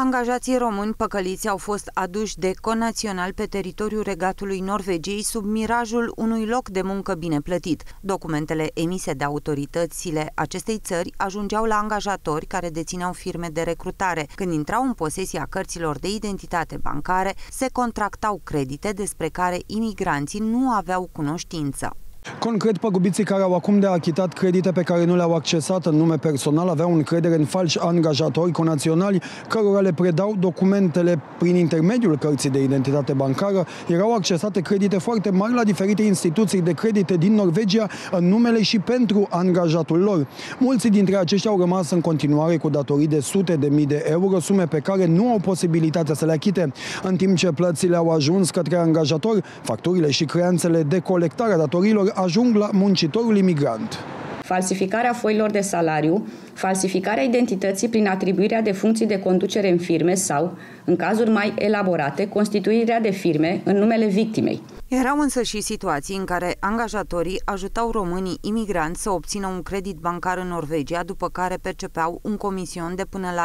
Angajații români păcăliți au fost aduși de conațional pe teritoriul regatului Norvegiei sub mirajul unui loc de muncă bine plătit. Documentele emise de autoritățile acestei țări ajungeau la angajatori care dețineau firme de recrutare. Când intrau în posesia cărților de identitate bancare, se contractau credite despre care imigranții nu aveau cunoștință. Concret, păgubiții care au acum de achitat credite pe care nu le-au accesat în nume personal aveau încredere în falși angajatori conaționali cărora le predau documentele prin intermediul cărții de identitate bancară. Erau accesate credite foarte mari la diferite instituții de credite din Norvegia în numele și pentru angajatul lor. Mulți dintre aceștia au rămas în continuare cu datorii de sute de mii de euro, sume pe care nu au posibilitatea să le achite. În timp ce plățile au ajuns către angajator, facturile și creanțele de colectare a datorilor ajung la muncitorul imigrant. Falsificarea foilor de salariu, falsificarea identității prin atribuirea de funcții de conducere în firme sau, în cazuri mai elaborate, constituirea de firme în numele victimei. Erau însă și situații în care angajatorii ajutau românii imigranți să obțină un credit bancar în Norvegia, după care percepeau un comision de până la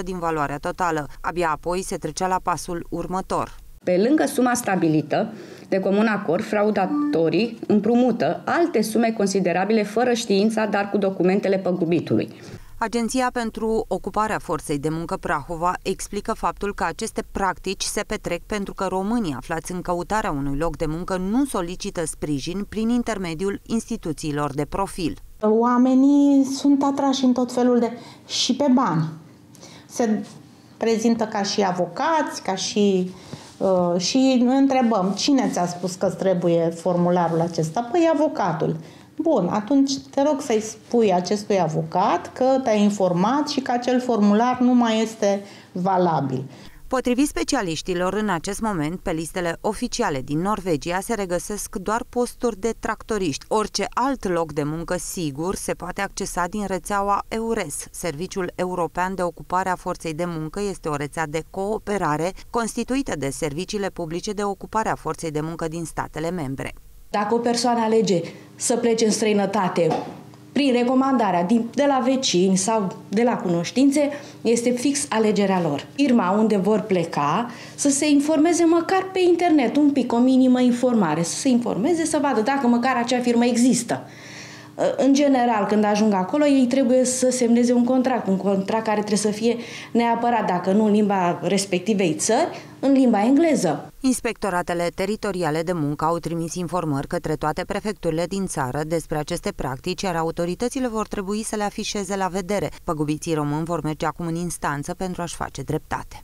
30% din valoarea totală. Abia apoi se trecea la pasul următor. Pe lângă suma stabilită, de comun acord, fraudatorii împrumută alte sume considerabile fără știința, dar cu documentele păgubitului. Agenția pentru Ocuparea Forței de Muncă Prahova explică faptul că aceste practici se petrec pentru că românii aflați în căutarea unui loc de muncă nu solicită sprijin prin intermediul instituțiilor de profil. Oamenii sunt atrași în tot felul de... și pe bani. Se prezintă ca și avocați, ca și Uh, și întrebăm cine ți-a spus că trebuie formularul acesta? Păi avocatul. Bun, atunci te rog să-i spui acestui avocat că te-a informat și că acel formular nu mai este valabil. Potrivit specialiștilor, în acest moment, pe listele oficiale din Norvegia se regăsesc doar posturi de tractoriști. Orice alt loc de muncă sigur se poate accesa din rețeaua EURES. Serviciul European de Ocupare a Forței de Muncă este o rețea de cooperare constituită de serviciile publice de ocupare a forței de muncă din statele membre. Dacă o persoană alege să plece în străinătate prin recomandarea din, de la vecini sau de la cunoștințe, este fix alegerea lor. Firma unde vor pleca să se informeze măcar pe internet, un pic, o minimă informare, să se informeze, să vadă dacă măcar acea firmă există. În general, când ajung acolo, ei trebuie să semneze un contract, un contract care trebuie să fie neapărat, dacă nu în limba respectivei țări, în limba engleză. Inspectoratele teritoriale de muncă au trimis informări către toate prefecturile din țară despre aceste practici, iar autoritățile vor trebui să le afișeze la vedere. Păgubiții români vor merge acum în instanță pentru a-și face dreptate.